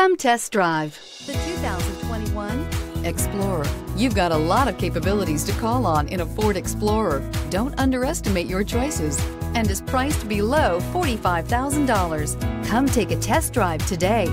Come test drive the 2021 Explorer. You've got a lot of capabilities to call on in a Ford Explorer. Don't underestimate your choices and is priced below $45,000. Come take a test drive today.